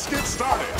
Let's get started!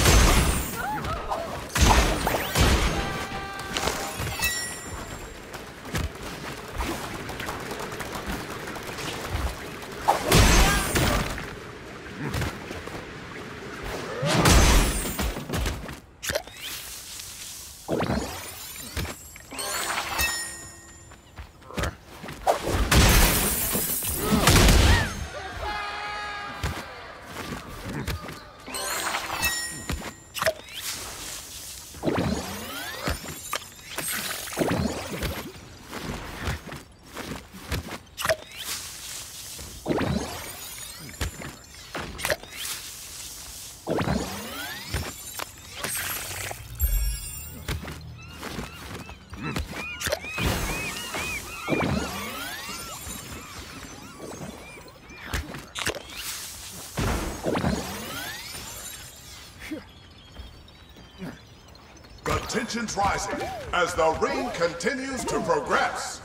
Tension's rising as the ring continues to progress.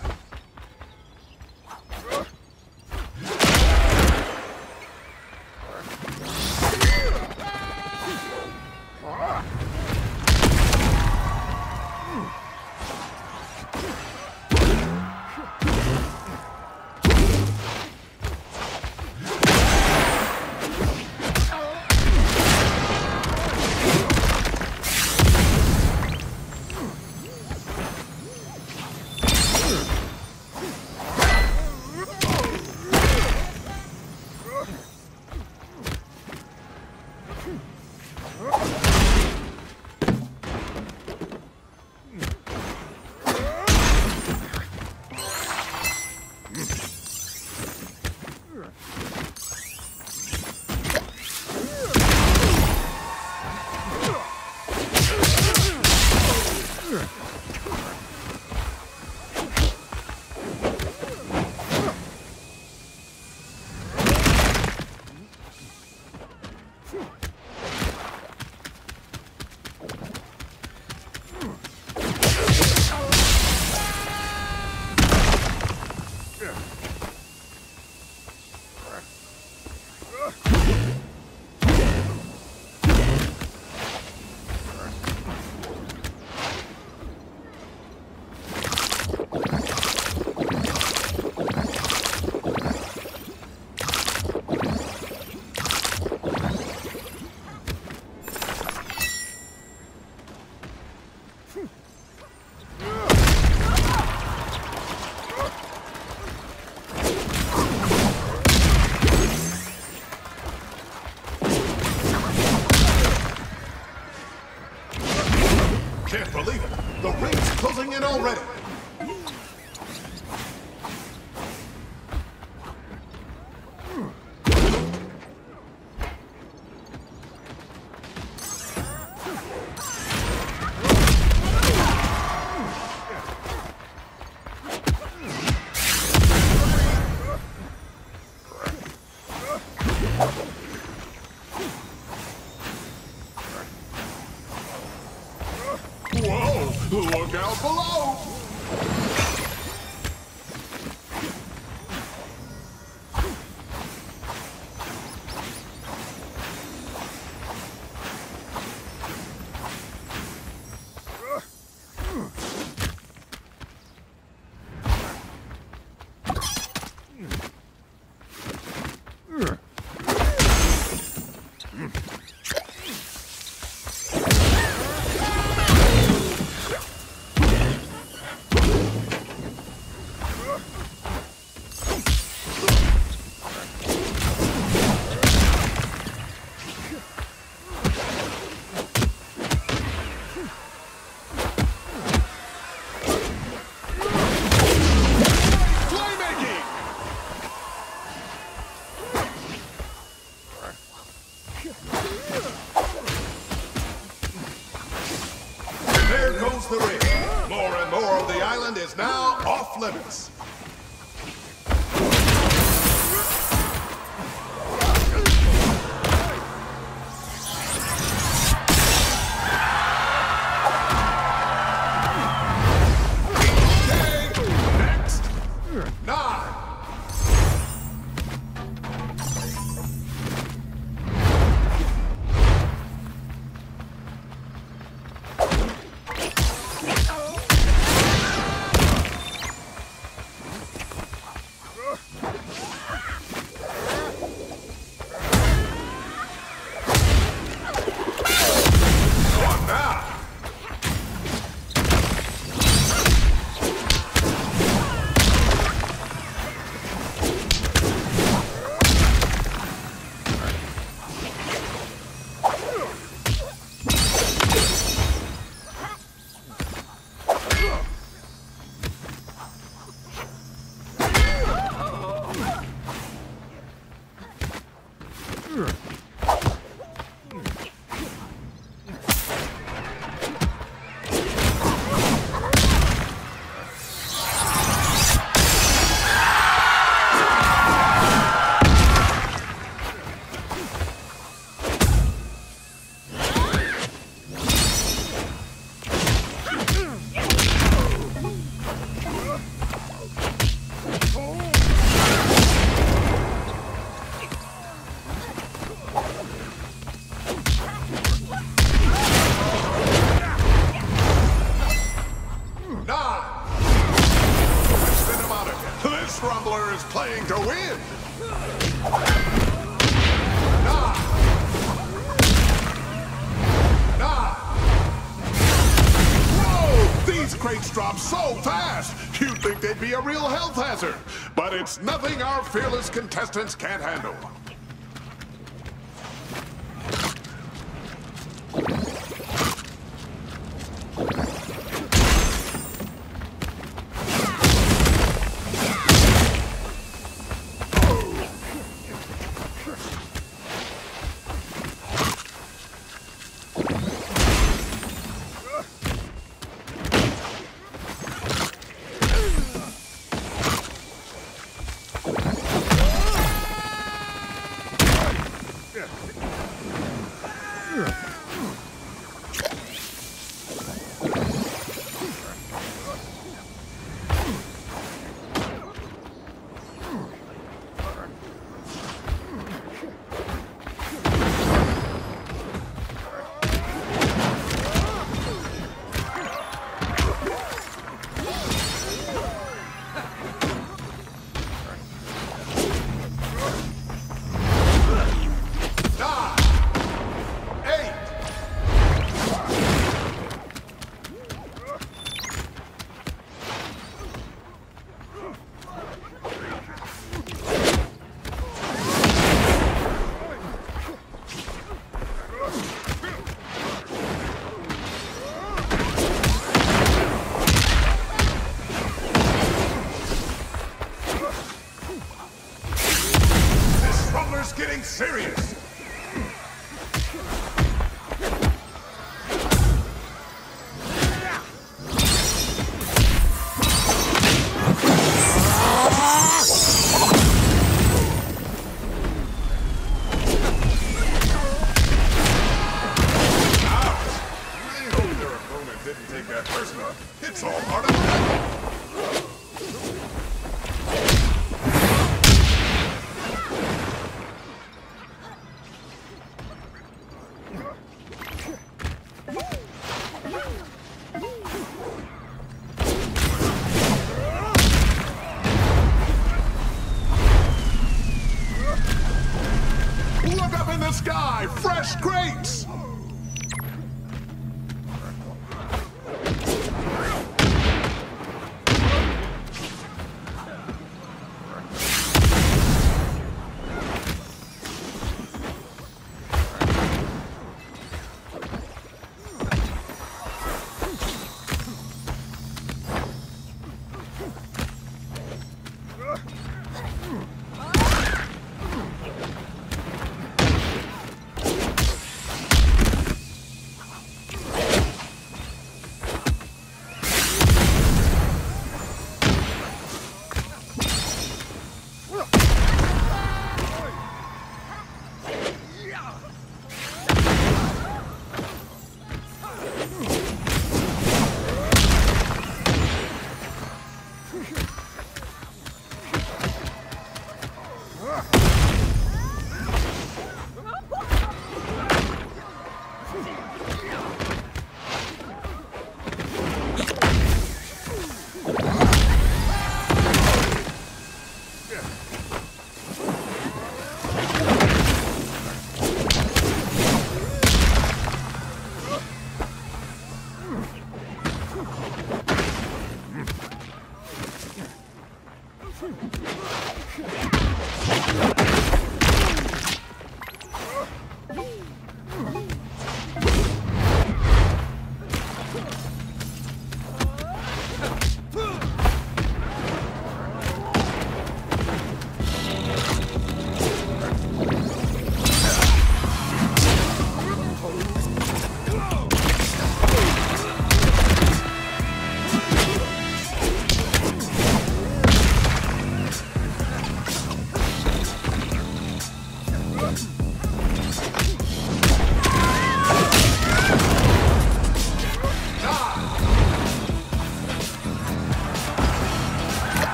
Is now off limits. Ugh. It's nothing our fearless contestants can't handle.